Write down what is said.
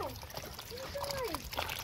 Wow! He's